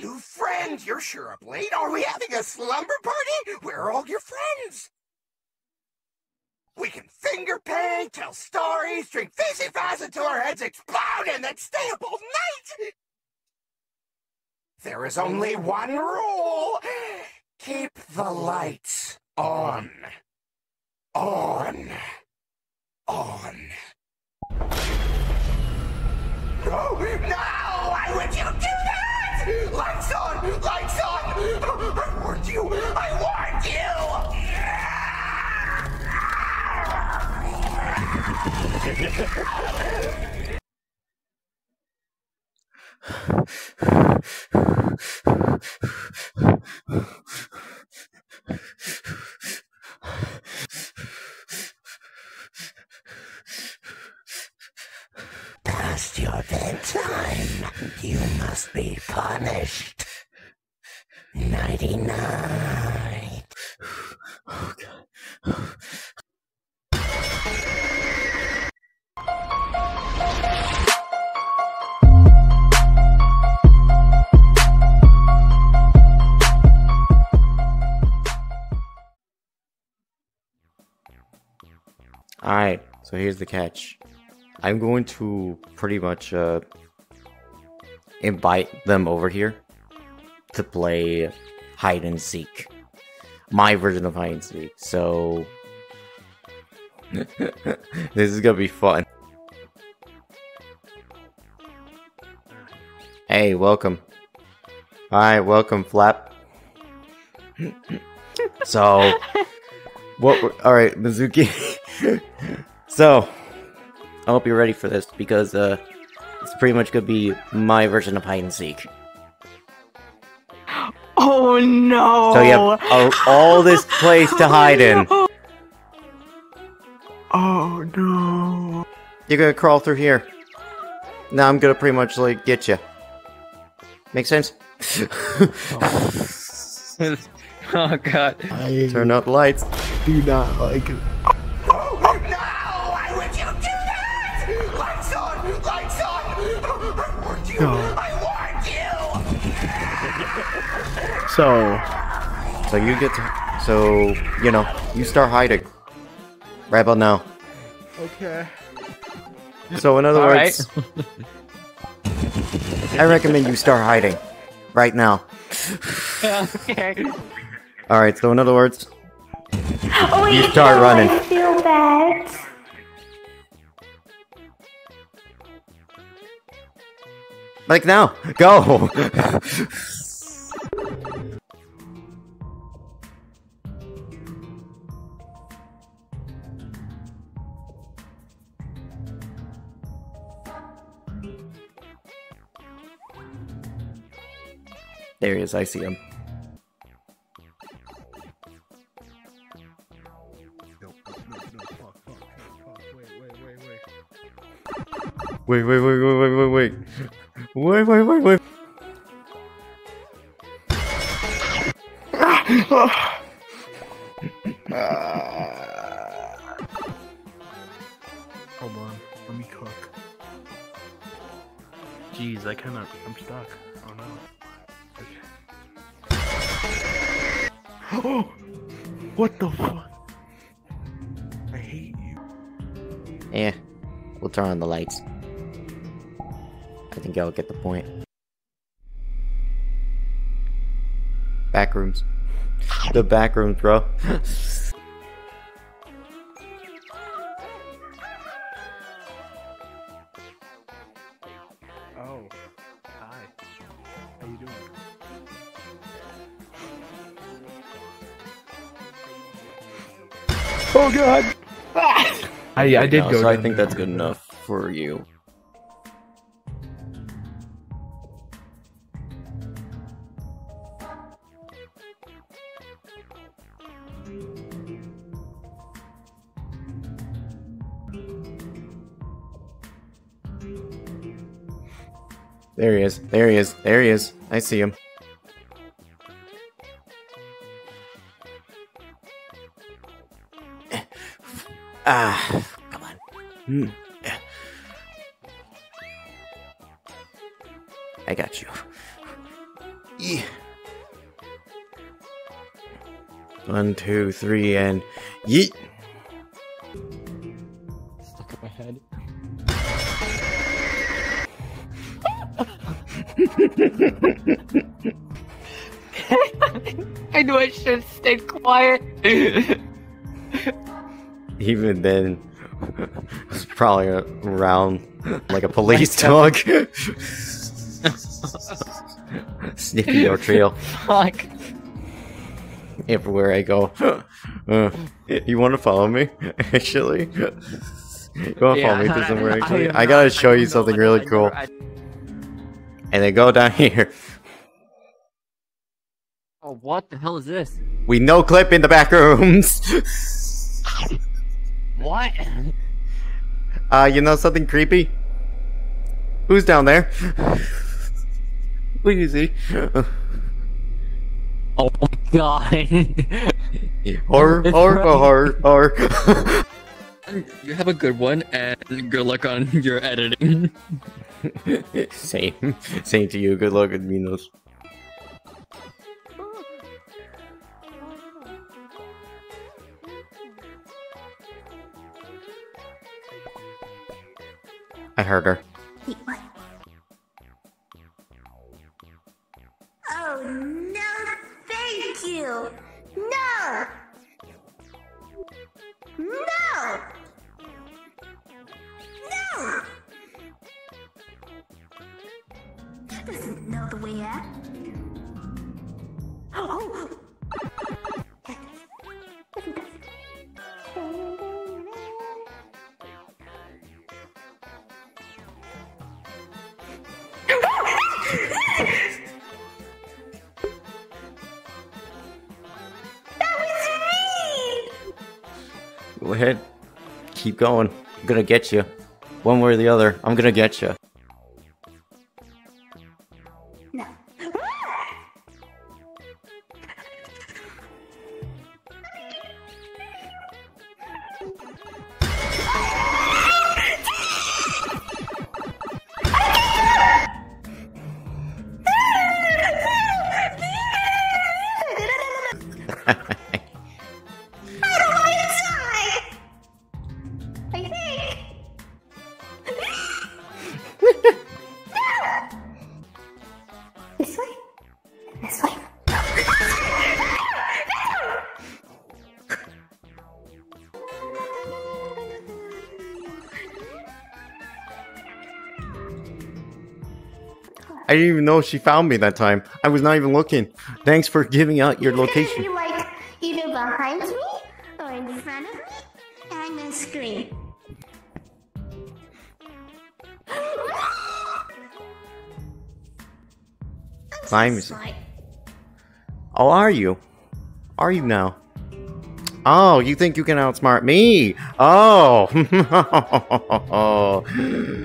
New friend, you're sure up late. Are we having a slumber party? Where are all your friends? We can finger paint, tell stories, drink Fizzy Faz until our heads explode, and then stay up all night! There is only one rule. Keep the lights on. On. On. Oh, no! Why would you do that? Lights on! Lights on! I warned you! I warned you! Your bedtime, you must be punished. Nighty night. Oh, God. Alright, so here's the catch. I'm going to pretty much uh, invite them over here to play hide and seek. My version of hide and seek. So this is gonna be fun. Hey, welcome. Hi, welcome, Flap. so, what? All right, Mizuki. so, I hope you're ready for this because uh, it's pretty much gonna be my version of hide and seek. Oh no! So you have all, all this place to hide in. Oh no! You're gonna crawl through here. Now I'm gonna pretty much like get you. Make sense? oh god. I Turn out the lights. do not like it. I warned you! No. I warned you! So, So you get to. So you know you start hiding. Right about now. okay. So in other All words, I recommend you start hiding. Right now. okay. Alright, so in other words, Oh, You start running. I feel bad. Like now. Go! There he is, I see him. Wait, wait, wait, wait, wait, wait, wait. Wait, wait, wait, wait. Hold on. Let me cook. Jeez, I cannot. I'm stuck. Oh no. Oh! What the fuck? I hate you. Yeah, we'll turn on the lights. I think I'll get the point. Back rooms. The back rooms, bro. Oh. Hi. How you doing? Oh god! I I did No, go. so I think that's good enough for you. There he is. There he is. There he is. I see him. Ah, come on. Hmm. I got you. Yeah. One, two, three, and yeet. I knew I should have stayed quiet. Even then, it's probably around like a police dog. Sniffing your trail Fuck. everywhere I go. Uh, you want to follow me? Actually, you want to follow me to somewhere? Actually, am I, gotta not- show you something really cool. I- And then go down here. oh, what the hell is this? We no clip in the back rooms. What? Uh, you know something creepy? Who's down there? What do you see? Oh my god. Or, It's or, right. or, or. you have a good one, and good luck on your editing. Same. Same to you. Good luck with Minos. I heard her. Wait, what? Go ahead. Keep going. I'm gonna get you. One way or the other, I'm gonna get you. I didn't even know she found me that time. I was not even looking. Thanks for giving out your location. gonna like either behind me or in front of me. I'm gonna scream. Oh, are you? Are you now? Oh, you think you can outsmart me? Oh,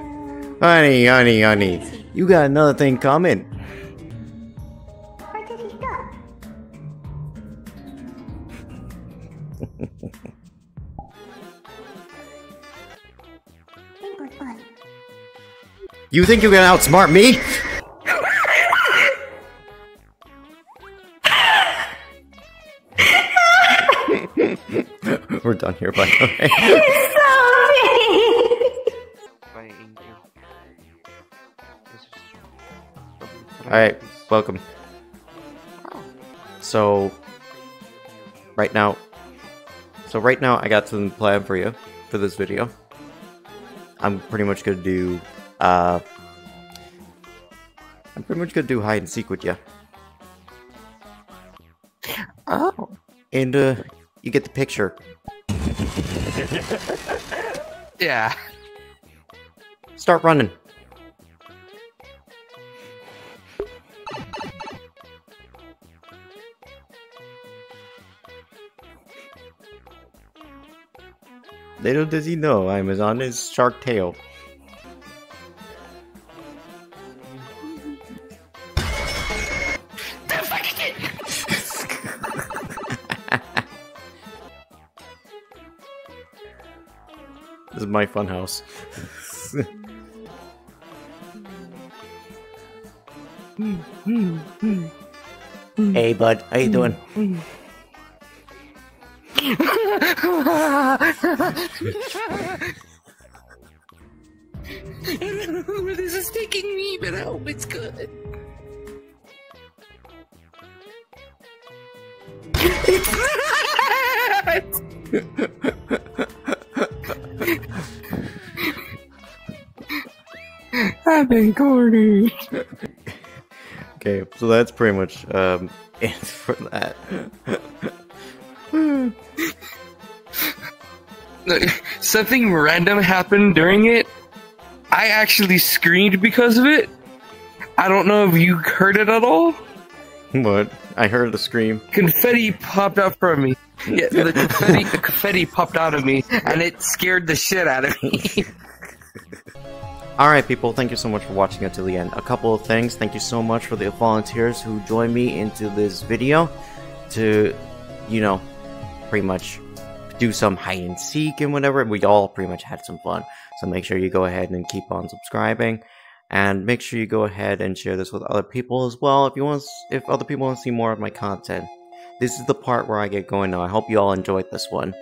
honey, honey, honey, you got another thing coming. Go? Think. you're gonna outsmart me? We're done here, by the way. Alright, welcome. So, right now, so right now I got some plan for you for this video. I'm pretty much gonna do, uh, I'm pretty much gonna do hide and seek with you. Oh. And, uh, you get the picture. Yeah. Start running. Little does he know I'm as on his shark tail. This is my fun house. Hey, bud, how you doing? I don't know where this is taking me, but I hope it's good. I've been corny. Okay, so that's pretty much um it for that. Something random happened during it. I actually screamed because of it. I don't know if you heard it at all. What? I heard the scream. Confetti popped out from me. Yeah, the confetti, the confetti popped out of me, and it scared the shit out of me. Alright, people, thank you so much for watching until the end. A couple of things. Thank you so much for the volunteers who joined me into this video to, you know, pretty much do some hide and seek and whatever. We all pretty much had some fun. So make sure you go ahead and keep on subscribing. And make sure you go ahead and share this with other people as well if you want if other people want to see more of my content. This is the part where I get going now. I hope you all enjoyed this one.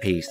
Peace.